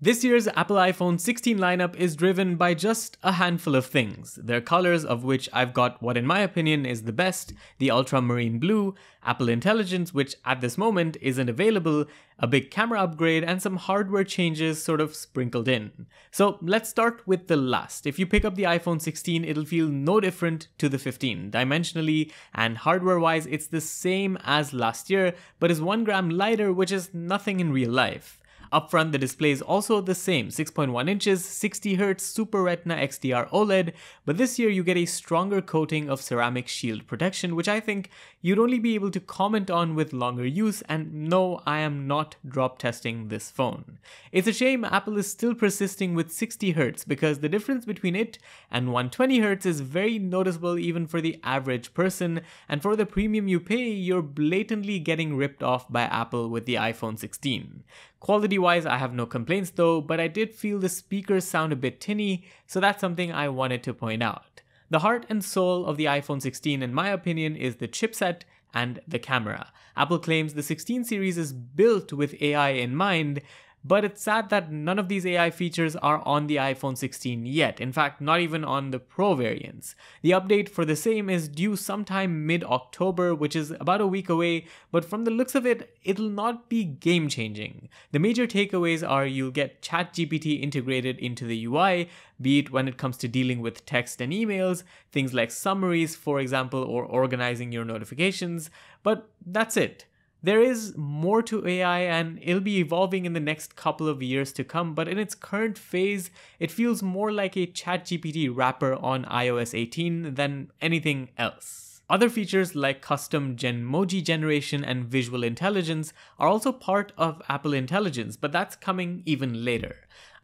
This year's Apple iPhone 16 lineup is driven by just a handful of things. Their colors, of which I've got what in my opinion is the best, the ultramarine blue, Apple Intelligence, which at this moment isn't available, a big camera upgrade, and some hardware changes sort of sprinkled in. So let's start with the last. If you pick up the iPhone 16, it'll feel no different to the 15. Dimensionally and hardware wise, it's the same as last year, but is one gram lighter, which is nothing in real life. Up front, the display is also the same 6.1 inches, 60Hz Super Retina XDR OLED, but this year you get a stronger coating of ceramic shield protection, which I think you'd only be able to comment on with longer use. And no, I am not drop testing this phone. It's a shame Apple is still persisting with 60Hz because the difference between it and 120Hz is very noticeable even for the average person, and for the premium you pay, you're blatantly getting ripped off by Apple with the iPhone 16. Quality wise, I have no complaints though, but I did feel the speakers sound a bit tinny, so that's something I wanted to point out. The heart and soul of the iPhone 16, in my opinion, is the chipset and the camera. Apple claims the 16 series is built with AI in mind, but it's sad that none of these AI features are on the iPhone 16 yet, in fact, not even on the Pro variants. The update for the same is due sometime mid October, which is about a week away, but from the looks of it, it'll not be game changing. The major takeaways are you'll get ChatGPT integrated into the UI, be it when it comes to dealing with text and emails, things like summaries, for example, or organizing your notifications, but that's it. There is more to AI and it'll be evolving in the next couple of years to come, but in its current phase, it feels more like a ChatGPT wrapper on iOS 18 than anything else. Other features like custom Genmoji generation and visual intelligence are also part of Apple Intelligence, but that's coming even later.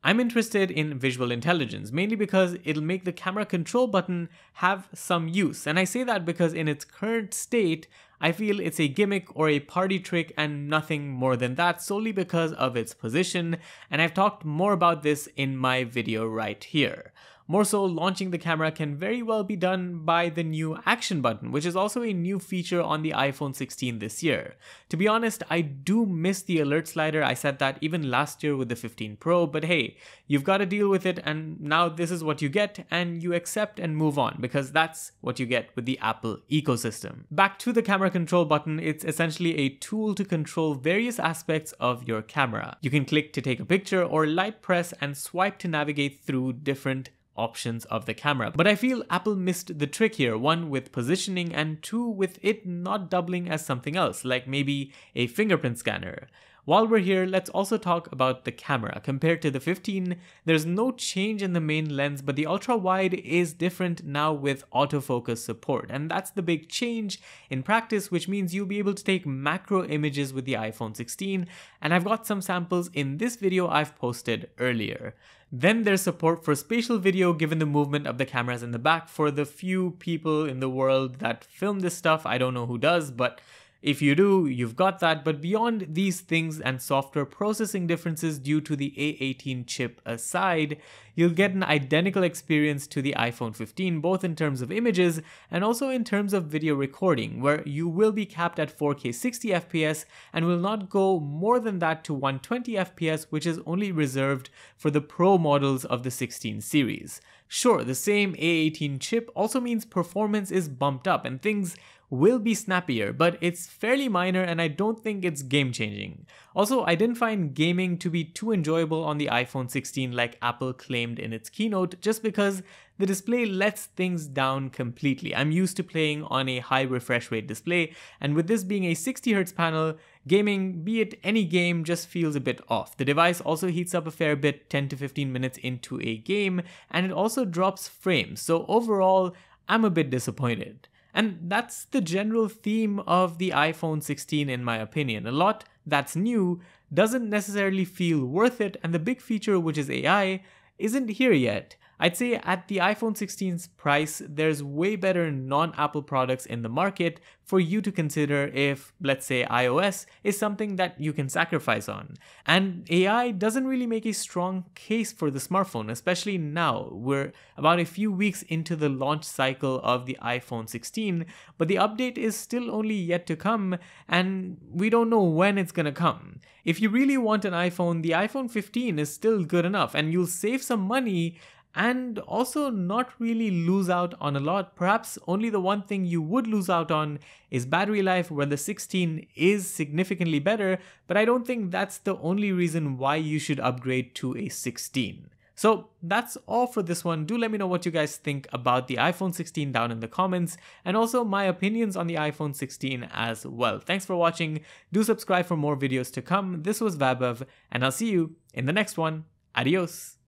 I'm interested in visual intelligence, mainly because it'll make the camera control button have some use. And I say that because in its current state, I feel it's a gimmick or a party trick and nothing more than that solely because of its position, and I've talked more about this in my video right here. More so, launching the camera can very well be done by the new action button, which is also a new feature on the iPhone 16 this year. To be honest, I do miss the alert slider. I said that even last year with the 15 Pro, but hey, you've got to deal with it, and now this is what you get, and you accept and move on because that's what you get with the Apple ecosystem. Back to the camera control button, it's essentially a tool to control various aspects of your camera. You can click to take a picture or light press and swipe to navigate through different options of the camera. But I feel Apple missed the trick here, one with positioning and two with it not doubling as something else, like maybe a fingerprint scanner. While we're here, let's also talk about the camera. Compared to the 15, there's no change in the main lens, but the ultra wide is different now with autofocus support. And that's the big change in practice, which means you'll be able to take macro images with the iPhone 16. And I've got some samples in this video I've posted earlier. Then there's support for spatial video given the movement of the cameras in the back for the few people in the world that film this stuff. I don't know who does, but if you do, you've got that, but beyond these things and software processing differences due to the A18 chip aside, you'll get an identical experience to the iPhone 15, both in terms of images and also in terms of video recording, where you will be capped at 4K 60 FPS and will not go more than that to 120 FPS, which is only reserved for the Pro models of the 16 series. Sure, the same A18 chip also means performance is bumped up and things will be snappier, but it's fairly minor and I don't think it's game changing. Also, I didn't find gaming to be too enjoyable on the iPhone 16 like Apple claimed in its keynote, just because the display lets things down completely. I'm used to playing on a high refresh rate display, and with this being a 60Hz panel, gaming, be it any game, just feels a bit off. The device also heats up a fair bit 10 to 15 minutes into a game, and it also drops frames, so overall, I'm a bit disappointed. And that's the general theme of the iPhone 16 in my opinion. A lot that's new doesn't necessarily feel worth it and the big feature which is AI isn't here yet. I'd say at the iPhone 16's price, there's way better non Apple products in the market for you to consider if, let's say, iOS is something that you can sacrifice on. And AI doesn't really make a strong case for the smartphone, especially now. We're about a few weeks into the launch cycle of the iPhone 16, but the update is still only yet to come, and we don't know when it's gonna come. If you really want an iPhone, the iPhone 15 is still good enough, and you'll save some money and also not really lose out on a lot. Perhaps only the one thing you would lose out on is battery life, where the 16 is significantly better, but I don't think that's the only reason why you should upgrade to a 16. So that's all for this one. Do let me know what you guys think about the iPhone 16 down in the comments and also my opinions on the iPhone 16 as well. Thanks for watching. Do subscribe for more videos to come. This was Vaibhav and I'll see you in the next one. Adios.